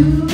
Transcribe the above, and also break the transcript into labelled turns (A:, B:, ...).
A: you.